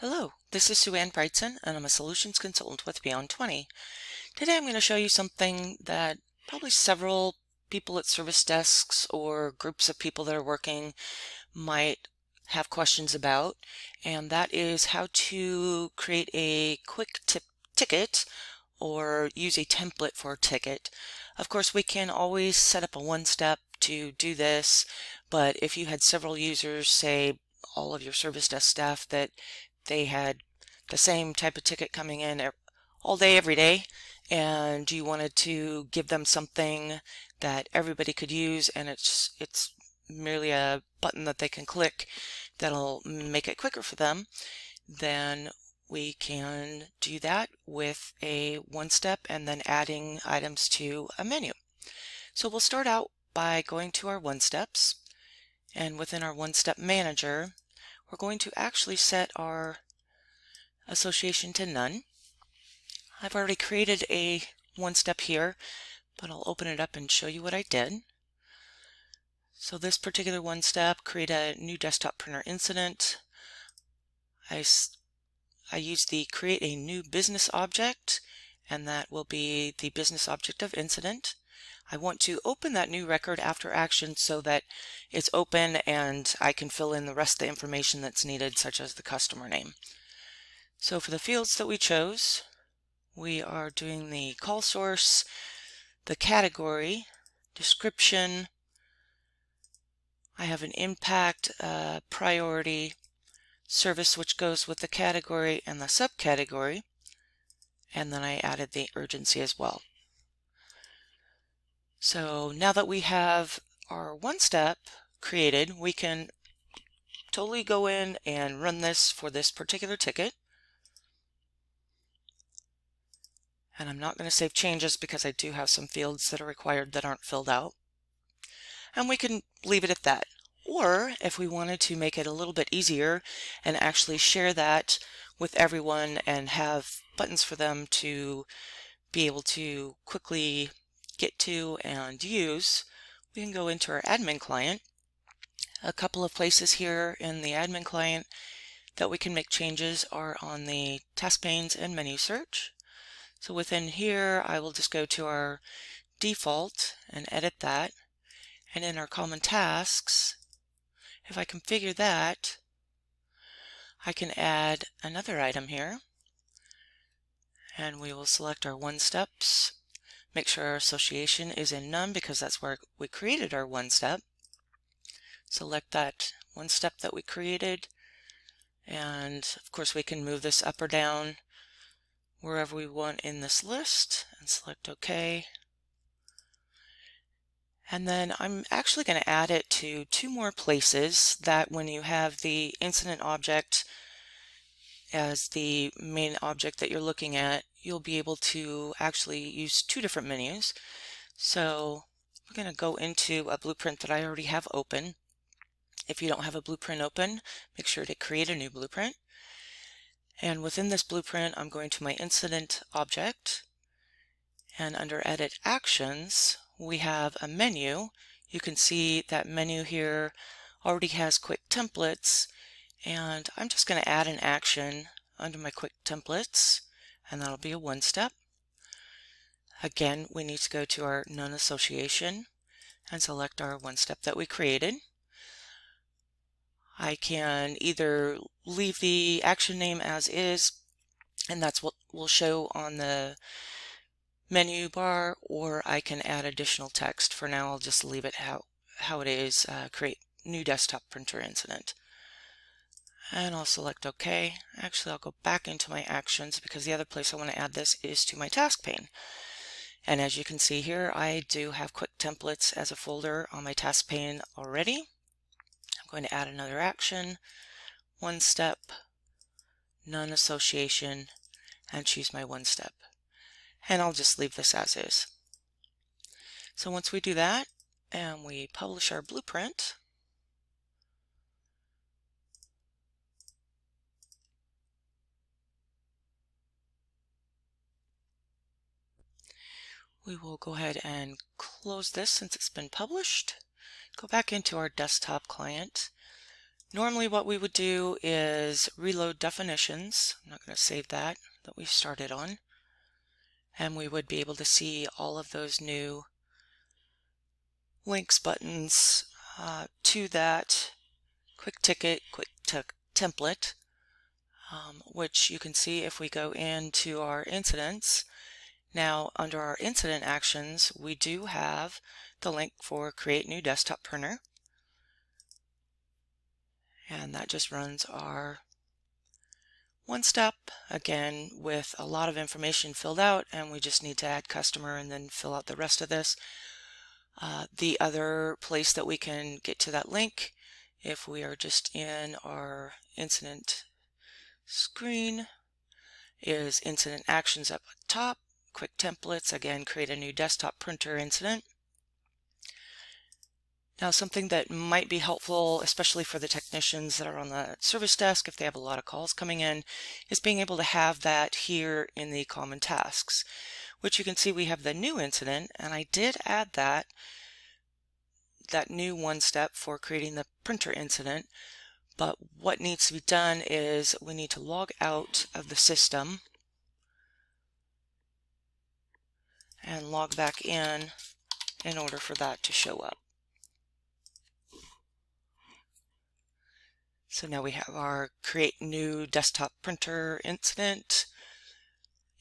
Hello, this is Sue Ann Brightson, and I'm a solutions consultant with Beyond 20. Today I'm going to show you something that probably several people at service desks or groups of people that are working might have questions about, and that is how to create a quick tip ticket or use a template for a ticket. Of course, we can always set up a one-step to do this, but if you had several users, say all of your service desk staff that they had the same type of ticket coming in all day, every day, and you wanted to give them something that everybody could use and it's it's merely a button that they can click that'll make it quicker for them, then we can do that with a one step and then adding items to a menu. So we'll start out by going to our one steps and within our one step manager we're going to actually set our association to none. I've already created a one step here, but I'll open it up and show you what I did. So this particular one step, create a new desktop printer incident. I, I use the create a new business object, and that will be the business object of incident. I want to open that new record after action so that it's open and I can fill in the rest of the information that's needed, such as the customer name. So for the fields that we chose, we are doing the call source, the category, description, I have an impact uh, priority service which goes with the category and the subcategory, and then I added the urgency as well. So now that we have our one step created, we can totally go in and run this for this particular ticket. And I'm not going to save changes because I do have some fields that are required that aren't filled out. And we can leave it at that. Or if we wanted to make it a little bit easier and actually share that with everyone and have buttons for them to be able to quickly get to and use, we can go into our admin client. A couple of places here in the admin client that we can make changes are on the task panes and menu search. So within here, I will just go to our default and edit that. And in our common tasks, if I configure that, I can add another item here. And we will select our one steps Make sure our association is in none because that's where we created our one step. Select that one step that we created. And of course we can move this up or down wherever we want in this list and select OK. And then I'm actually going to add it to two more places that when you have the incident object as the main object that you're looking at, you'll be able to actually use two different menus. So we're going to go into a blueprint that I already have open. If you don't have a blueprint open, make sure to create a new blueprint. And within this blueprint, I'm going to my incident object. And under Edit Actions, we have a menu. You can see that menu here already has quick templates. And I'm just going to add an action under my quick templates and that'll be a one step. Again, we need to go to our none association and select our one step that we created. I can either leave the action name as is, and that's what will show on the menu bar, or I can add additional text. For now, I'll just leave it how, how it is, uh, create new desktop printer incident and I'll select OK. Actually, I'll go back into my actions because the other place I want to add this is to my task pane. And as you can see here, I do have quick templates as a folder on my task pane already. I'm going to add another action, one step, none association, and choose my one step. And I'll just leave this as is. So once we do that and we publish our blueprint, We will go ahead and close this since it's been published. go back into our desktop client. Normally what we would do is reload definitions. I'm not going to save that that we started on. And we would be able to see all of those new links buttons uh, to that quick ticket, quick template, um, which you can see if we go into our incidents. Now, under our incident actions, we do have the link for create new desktop printer. And that just runs our one step again with a lot of information filled out and we just need to add customer and then fill out the rest of this. Uh, the other place that we can get to that link if we are just in our incident screen is incident actions up top, quick templates, again create a new desktop printer incident. Now something that might be helpful, especially for the technicians that are on the service desk if they have a lot of calls coming in, is being able to have that here in the common tasks, which you can see we have the new incident, and I did add that, that new one step for creating the printer incident, but what needs to be done is we need to log out of the system and log back in in order for that to show up. So now we have our create new desktop printer incident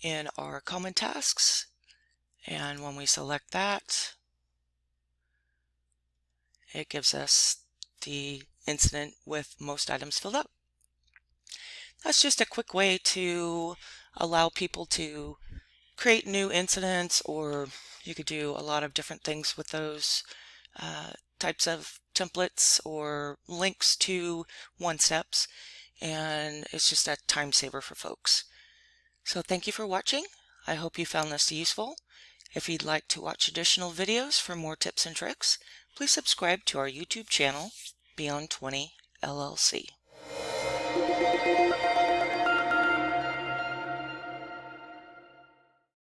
in our common tasks. And when we select that, it gives us the incident with most items filled up. That's just a quick way to allow people to create new incidents or you could do a lot of different things with those uh, types of templates or links to one steps and it's just a time saver for folks. So thank you for watching. I hope you found this useful. If you'd like to watch additional videos for more tips and tricks, please subscribe to our YouTube channel, Beyond 20 LLC.